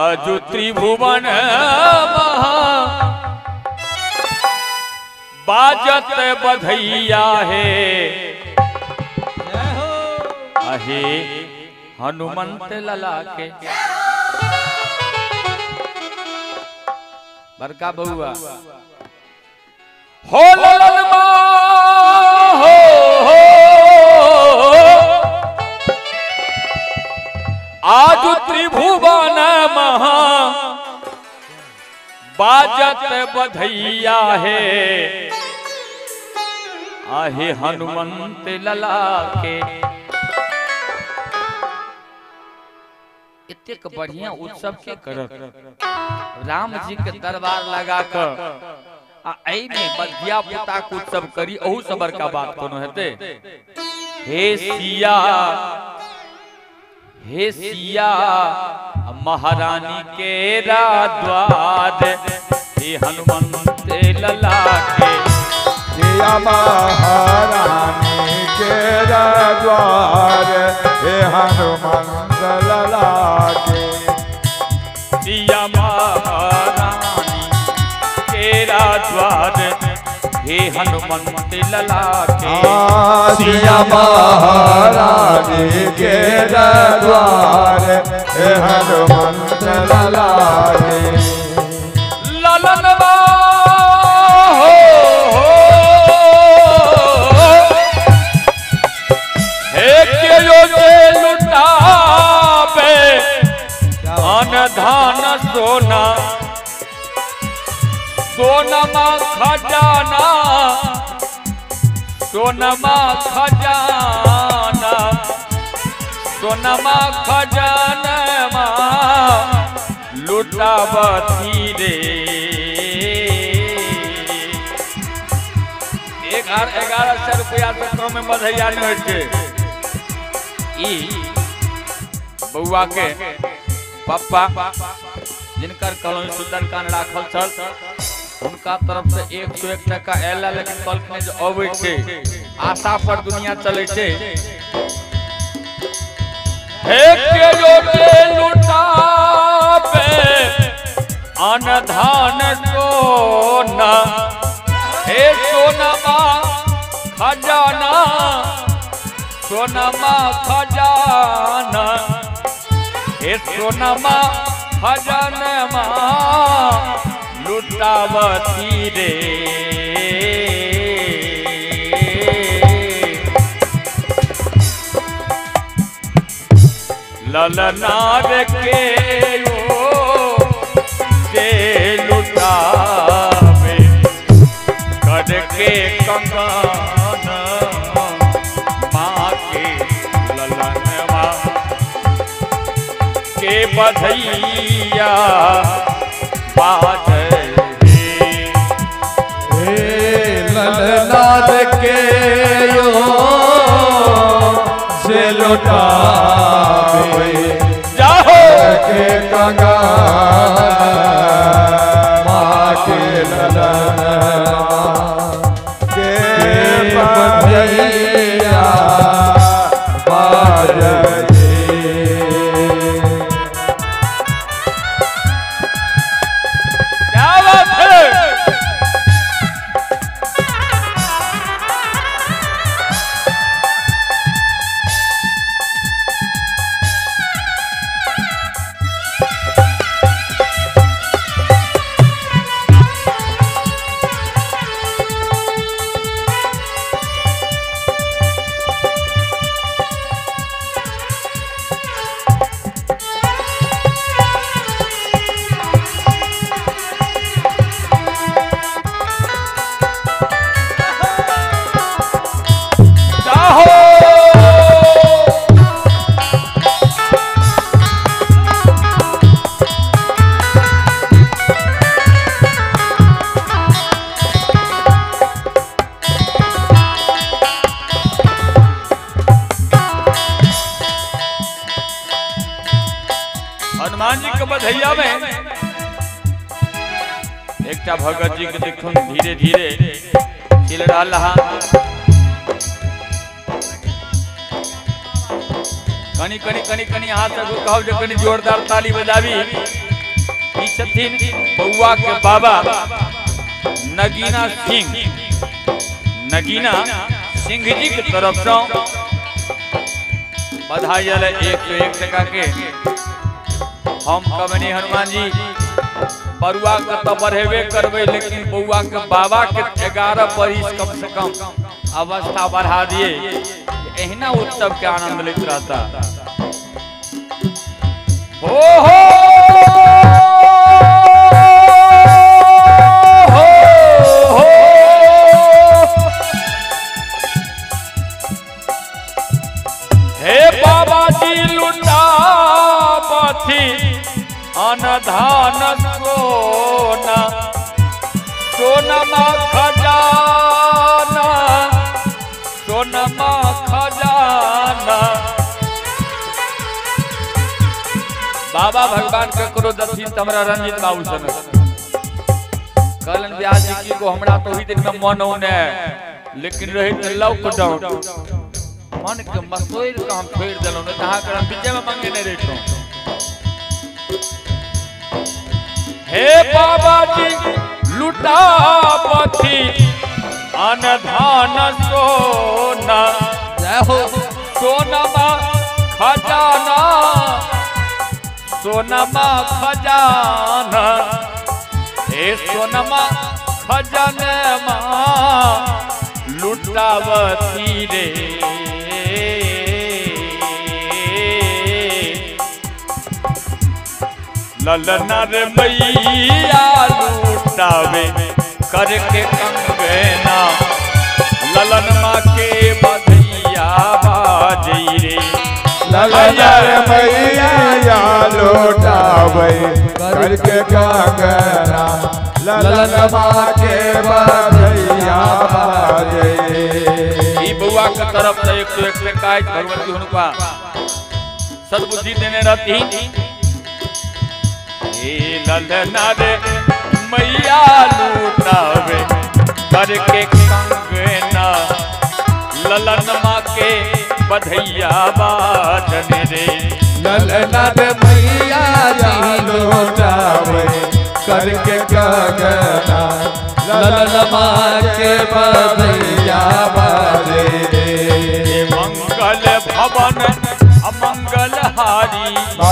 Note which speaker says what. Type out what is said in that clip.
Speaker 1: आजु त्रिभुवन बाजत बधैया है। अहे हनुमंत लला के। बड़का बउआ। हो ललन आज त्रिभुवन महा। बाजत बधैया है। आहे हनुमंत लला के। एतेक बढ़िया उत्सव के करत। राम जी के दरबार लगा कर। आ एहि में बधिया पुता उत्सव करी, ओहू से बड़का बात कोनो हेते। हे सिया हे सिया महारानी के राद्वार हे हनुमंत लला के
Speaker 2: सिया महारानी के द्वार हे हनुमंत लला के
Speaker 1: सिया हे हनुमंत लला के
Speaker 2: सिया महारानी के द्वार हे हनुमंत लला के
Speaker 1: ललन हो हे। के लुटावे अन धान सोना। सोनमा खजाना सोनमा खजाना, सोनमा खजानमा लुटावती रे एक ग्यारह सौ रुपया से कम में छै ई बउआ के पप्पा जिनकर कलम सुंदर कान राखल छल हुनका तरफ़ से एक सौ एक टका आयल लेकिन कहलखिन जे अबै आशा पर दुनिया चलै छै। अन धान सोना। हे सोनमा खजाना सोनमा खजाना। हे सोनमा खजानमा लुटावती रे। ललनार के ओ से लुटावे, करके कंगन माँ के ललनवा। के बधैया बाज
Speaker 2: लुटावे।
Speaker 1: जाहो।
Speaker 2: के कंगा माँ के ललन
Speaker 1: जी में। एकटा भगत जी के देखुन धीरे धीरे। चल रहा। कनी कनी कनी कनी हाथ से कहब जे कनी जोरदार ताली बजाबी। ई छथिन बउआ के बाबा, नगीना सिंह। नगीना सिंह जी के तरफ़ से बधाई एक सौ एक टका के। हम कबने हनुमान जी बरुआ के तो बढ़ेबे करबे, लेकिन बउआ के बाबा के ग्यारह बरिस कम से कम अवस्था बढ़ा दिए एहना उत्सव के आनंद लेते रहता। हो हो हो! बाबा भगवान के करो दक्षिण तमरा रंजित बाबू सन कहलन व्यास जी की को हमरा तो ही दिन में मन होने लेकिन रही लॉकडाउन मन के मसोइर के हम फेर देलहुँ नहीं तहाँ कर हम में मंगे नहीं रहितहुँ। हे बाबा जी लुटा पथी अनधान सोना
Speaker 3: जय हो।
Speaker 1: सोनमा खजाना। सोनमा खजाना हे सोनमा खजानमा लुटावती रे। ललना रे मैया लुटावे, करके कंगना ललन माँ के बधैया बाजई रे।
Speaker 2: ललनर मैया लौटावे करके कंगना ललन माँ के बधैया बाजे।
Speaker 1: ई बउआ के तरफ़ से एक सौ एक शिकायत भगवती हुनका सद्बुद्धि देने रहती हे ललना रे, मैया लूटावे करके कंगना, ललन माँ के बधैया बाजन रे।
Speaker 2: ललनर मैया लौटावे करके गगना। ललनमा के बधैया बाजे
Speaker 1: मंगल भवन अमंगल हारी।